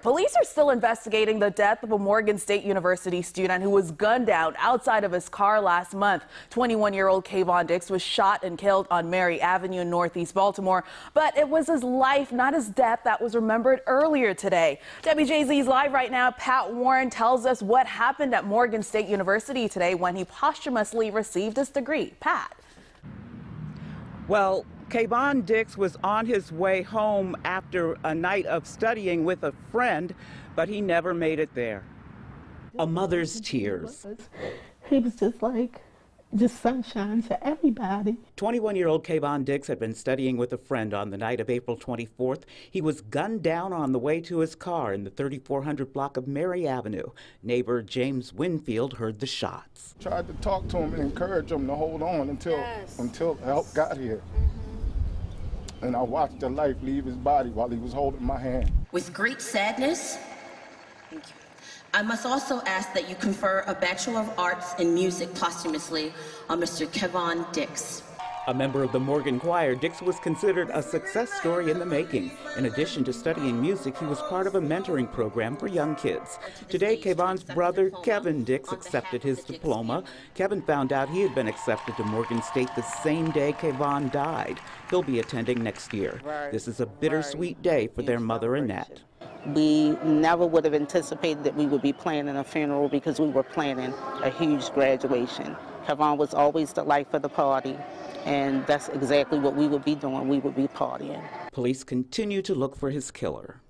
Police are still investigating the death of a Morgan State University student who was gunned down outside of his car last month. 21-year-old Kevon Dix was shot and killed on Mary Avenue in Northeast Baltimore, but it was his life, not his death, that was remembered earlier today. WJZ's live right now. Pat Warren tells us what happened at Morgan State University today when he posthumously received his degree. Pat. Well, Kevon Dix was on his way home after a night of studying with a friend, but he never made it there. A mother's tears. He was just like, just sunshine to everybody. 21 year old Kevon Dix had been studying with a friend on the night of April 24th. He was gunned down on the way to his car in the 3400 block of Mary Avenue. Neighbor James Winfield heard the shots. Tried to talk to him and encourage him to hold on until yes. until help got here. Mm -hmm and I watched the life leave his body while he was holding my hand. With great sadness, thank you. I must also ask that you confer a Bachelor of Arts in Music posthumously on Mr. Kevon Dix. A member of the Morgan Choir, Dix was considered a success story in the making. In addition to studying music, he was part of a mentoring program for young kids. Today, Kevon's brother, Kevin Dix, accepted his diploma. Kevin found out he had been accepted to Morgan State the same day Kevon died. He'll be attending next year. This is a bittersweet day for their mother, Annette. We never would have anticipated that we would be planning a funeral because we were planning a huge graduation. Kevon was always the life of the party. And that's exactly what we would be doing. We would be partying. Police continue to look for his killer.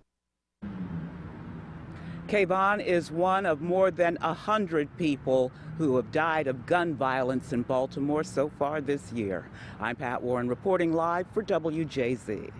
Kevon is one of more than a hundred people who have died of gun violence in Baltimore so far this year. I'm Pat Warren reporting live for WJZ.